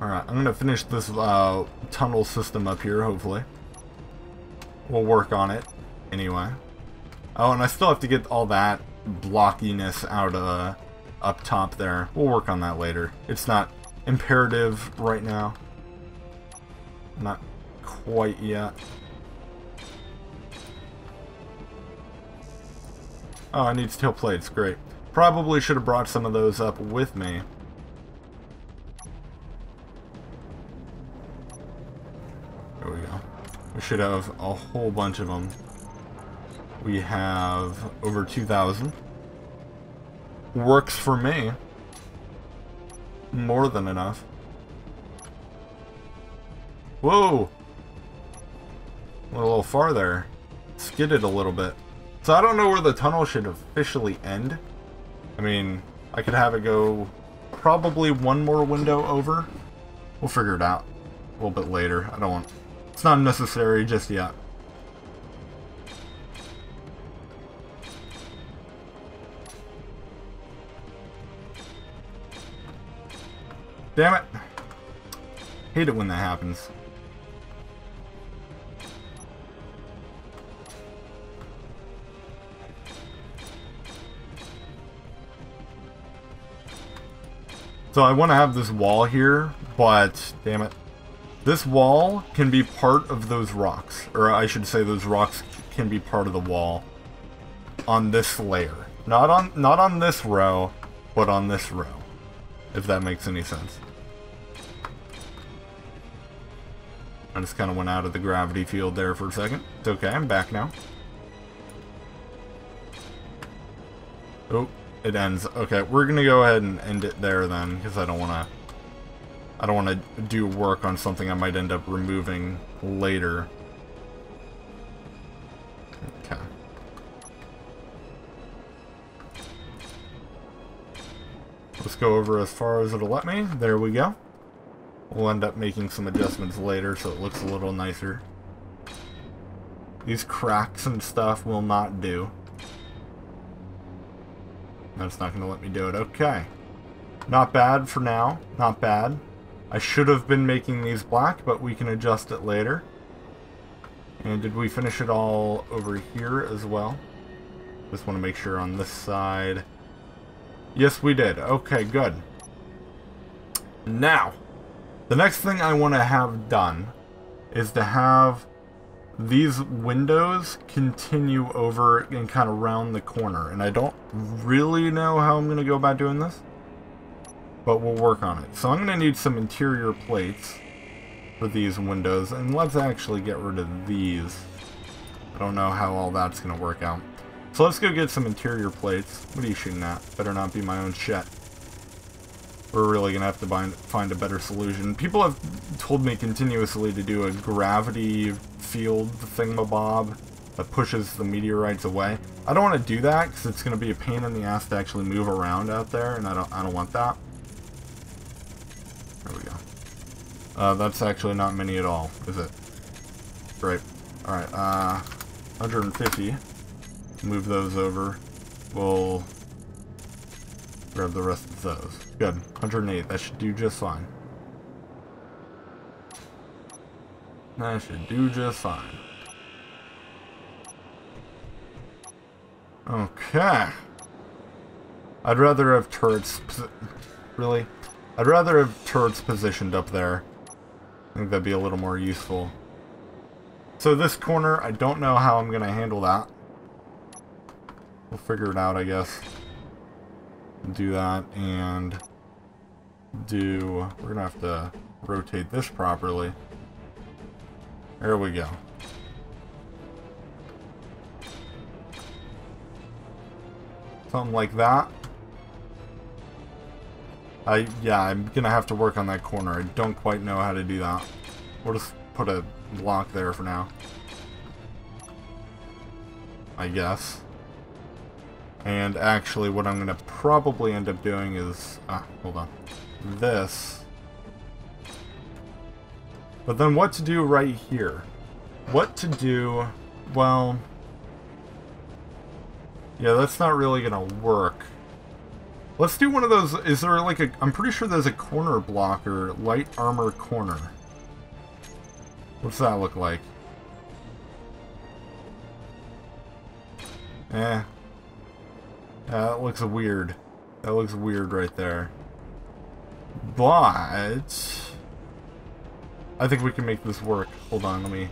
Alright, I'm gonna finish this uh, tunnel system up here, hopefully. We'll work on it, anyway. Oh, and I still have to get all that blockiness out of uh, up top there. We'll work on that later. It's not imperative right now. Not quite yet. Oh, I need steel plates. Great. Probably should have brought some of those up with me. We should have a whole bunch of them. We have over 2,000. Works for me. More than enough. Whoa! Went a little farther. Skidded a little bit. So I don't know where the tunnel should officially end. I mean, I could have it go probably one more window over. We'll figure it out a little bit later. I don't want... It's not necessary just yet. Damn it. Hate it when that happens. So I want to have this wall here, but damn it. This wall can be part of those rocks. Or I should say those rocks can be part of the wall on this layer. Not on not on this row, but on this row. If that makes any sense. I just kind of went out of the gravity field there for a second. It's okay, I'm back now. Oh, it ends. Okay, we're gonna go ahead and end it there then, because I don't want to... I don't want to do work on something I might end up removing later. Okay. Let's go over as far as it'll let me. There we go. We'll end up making some adjustments later so it looks a little nicer. These cracks and stuff will not do. That's not going to let me do it. Okay. Not bad for now. Not bad. I should have been making these black, but we can adjust it later. And did we finish it all over here as well? Just want to make sure on this side. Yes, we did. Okay, good. Now, the next thing I want to have done is to have these windows continue over and kind of round the corner. And I don't really know how I'm going to go about doing this, but we'll work on it. So I'm going to need some interior plates for these windows, and let's actually get rid of these. I don't know how all that's going to work out. So let's go get some interior plates. What are you shooting at? Better not be my own shit. We're really going to have to find, find a better solution. People have told me continuously to do a gravity field thingamabob that pushes the meteorites away. I don't want to do that because it's going to be a pain in the ass to actually move around out there, and I don't, I don't want that. There we go. Uh, that's actually not many at all, is it? Great. Alright, uh, 150. Move those over. We'll grab the rest of those. Good. 108. That should do just fine. That should do just fine. Okay. I'd rather have turrets... Really? I'd rather have turrets positioned up there. I think that'd be a little more useful. So this corner, I don't know how I'm going to handle that. We'll figure it out, I guess. Do that, and do... We're going to have to rotate this properly. There we go. Something like that. I, yeah, I'm gonna have to work on that corner. I don't quite know how to do that. We'll just put a block there for now. I guess. And actually, what I'm gonna probably end up doing is... Ah, hold on. This but then what to do right here? What to do... Well... Yeah, that's not really to work. Let's do one of those. Is there like a... I'm pretty sure there's a corner blocker. Light armor corner. What's that look like? Eh. That looks weird. That looks weird right there. But... I think we can make this work. Hold on, let me...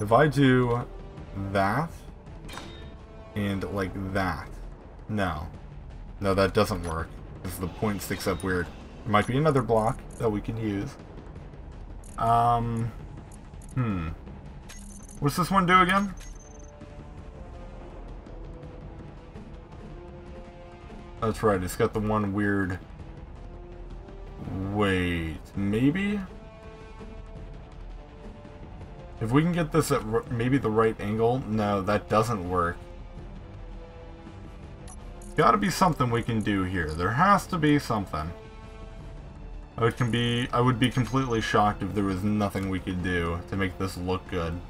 If I do that, and like that. No. No, that doesn't work. Because the point sticks up weird. There might be another block that we can use. Um... Hmm. What's this one do again? That's right, it's got the one weird... Wait, maybe? If we can get this at maybe the right angle, no, that doesn't work. Gotta be something we can do here. There has to be something. I would, can be, I would be completely shocked if there was nothing we could do to make this look good.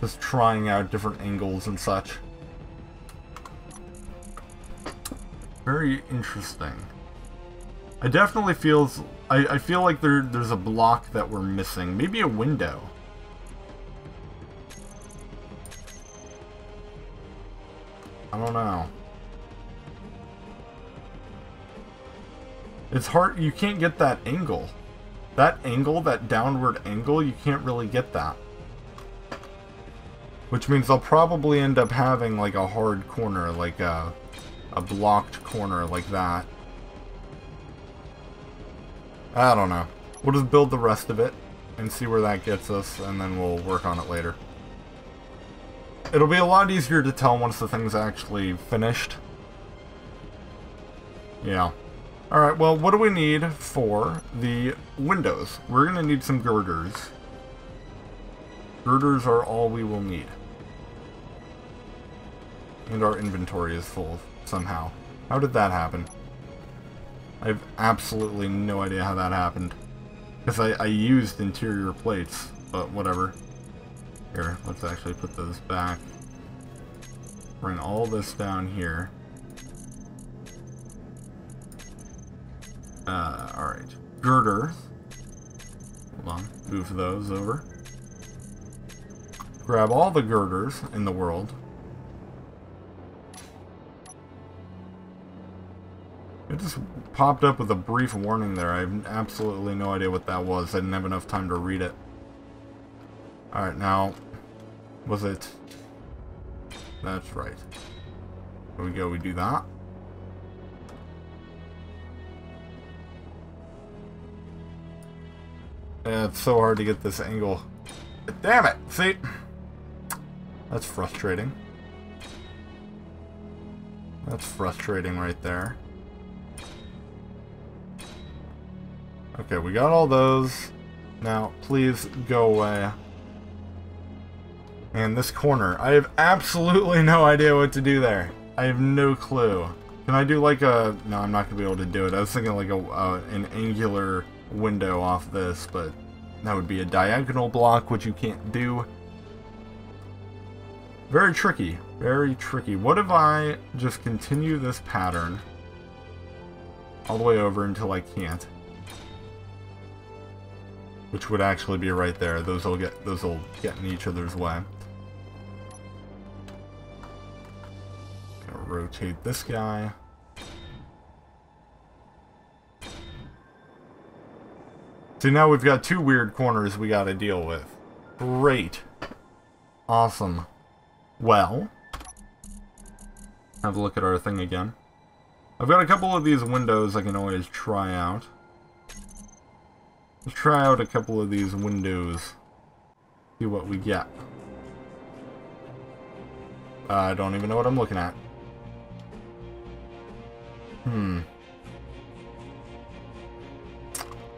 Just trying out different angles and such. Very interesting. I definitely feels I, I feel like there there's a block that we're missing. Maybe a window. It's hard you can't get that angle. That angle, that downward angle, you can't really get that. Which means I'll probably end up having like a hard corner, like a, a blocked corner like that. I don't know. We'll just build the rest of it and see where that gets us, and then we'll work on it later. It'll be a lot easier to tell once the thing's actually finished. Yeah. Alright, well, what do we need for the windows? We're going to need some girders. Girders are all we will need. And our inventory is full somehow. How did that happen? I have absolutely no idea how that happened. Because I, I used interior plates, but whatever. Here, let's actually put those back. Bring all this down here. Uh, alright. Girder. Hold on. Move those over. Grab all the girders in the world. It just popped up with a brief warning there. I have absolutely no idea what that was. I didn't have enough time to read it. Alright, now, was it... That's right. Here we go, we do that. Yeah, it's so hard to get this angle. Damn it! See? That's frustrating. That's frustrating right there. Okay, we got all those. Now, please go away. And this corner. I have absolutely no idea what to do there. I have no clue. Can I do like a... No, I'm not going to be able to do it. I was thinking like a uh, an angular window off this, but that would be a diagonal block, which you can't do. Very tricky. Very tricky. What if I just continue this pattern all the way over until I can't? which would actually be right there. Those will get those will get in each other's way. Gonna rotate this guy. So now we've got two weird corners we gotta deal with. Great. Awesome. Well, have a look at our thing again. I've got a couple of these windows I can always try out. Let's try out a couple of these windows. See what we get. I don't even know what I'm looking at. Hmm.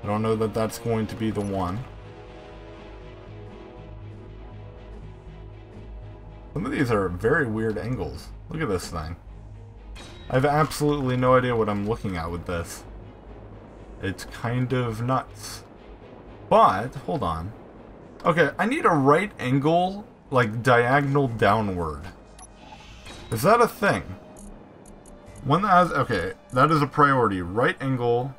I don't know that that's going to be the one. Some of these are very weird angles. Look at this thing. I have absolutely no idea what I'm looking at with this. It's kind of nuts. But, hold on. Okay, I need a right angle like diagonal downward. Is that a thing? One that has, okay, that is a priority. Right angle,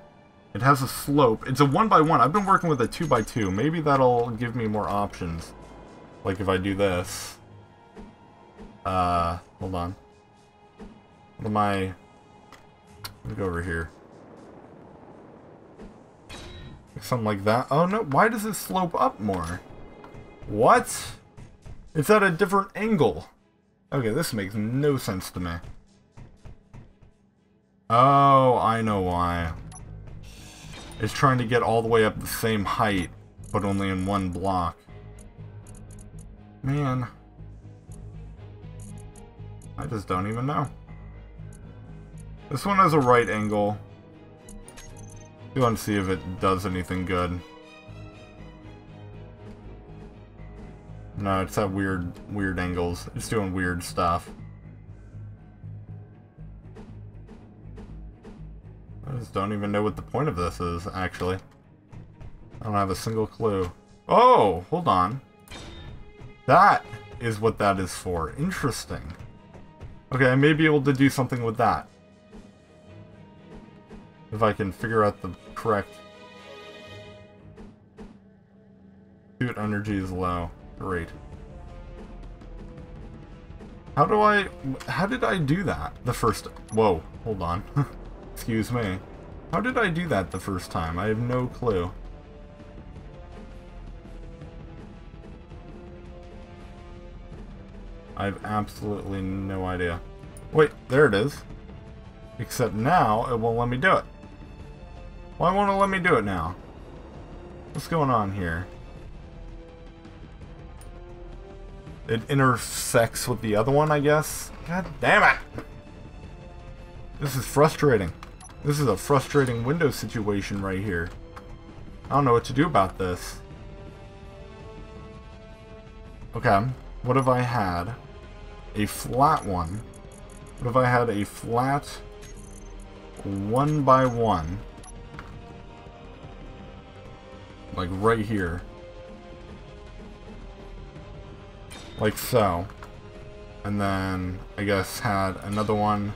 it has a slope. It's a one by one. I've been working with a two by two. Maybe that'll give me more options. Like if I do this. Uh, hold on. What am I? Let me go over here. Something like that. Oh no, why does it slope up more? What? It's at a different angle. Okay, this makes no sense to me. Oh, I know why. It's trying to get all the way up the same height, but only in one block. Man. I just don't even know. This one has a right angle. You want to see if it does anything good. No, it's at weird, weird angles. It's doing weird stuff. Don't even know what the point of this is, actually. I don't have a single clue. Oh, hold on. That is what that is for. Interesting. Okay, I may be able to do something with that. If I can figure out the correct... Suit energy is low. Great. How do I... How did I do that the first... Whoa, hold on. Excuse me. How did I do that the first time? I have no clue. I have absolutely no idea. Wait, there it is. Except now, it won't let me do it. Why won't it let me do it now? What's going on here? It intersects with the other one, I guess? God damn it! This is frustrating. This is a frustrating window situation right here. I don't know what to do about this. Okay, what if I had a flat one? What if I had a flat one by one? Like right here. like so. And then, I guess, had another one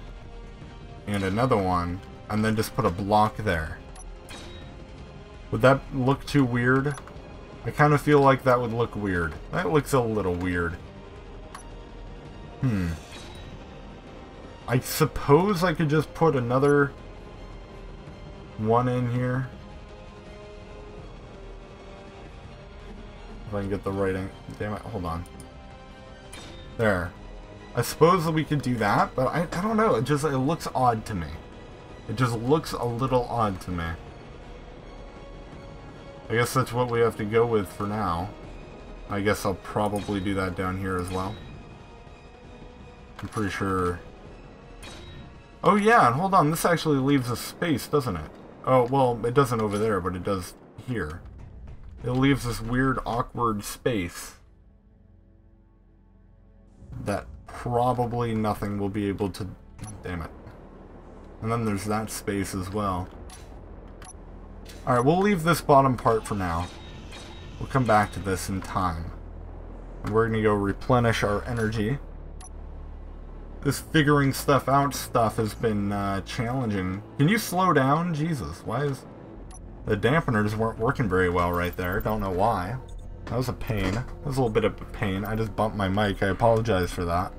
and another one, and then just put a block there. Would that look too weird? I kind of feel like that would look weird. That looks a little weird. Hmm. I suppose I could just put another one in here. If I can get the right Damn it, hold on. There. I suppose that we could do that, but I, I don't know. It just it looks odd to me. It just looks a little odd to me. I guess that's what we have to go with for now. I guess I'll probably do that down here as well. I'm pretty sure... Oh yeah, and hold on, this actually leaves a space, doesn't it? Oh, well, it doesn't over there, but it does here. It leaves this weird, awkward space that probably nothing will be able to... Damn it. And then there's that space as well. Alright, we'll leave this bottom part for now. We'll come back to this in time. And we're going to go replenish our energy. This figuring stuff out stuff has been uh, challenging. Can you slow down? Jesus, why is... The dampeners weren't working very well right there. Don't know why. That was a pain. That was a little bit of a pain. I just bumped my mic. I apologize for that.